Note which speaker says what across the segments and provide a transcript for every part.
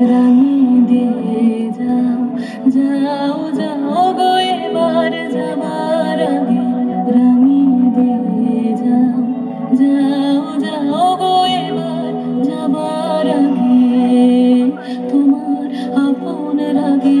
Speaker 1: রাঙিয়ে দিয়ে যাও যাও যাও গো এবার যাবার আগে। রাঙিয়ে দিয়ে যাও যাও যাও গো এবার যাবার আগে। তোমার আপন রাগে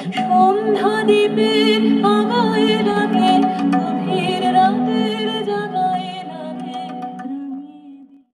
Speaker 1: Come, honey,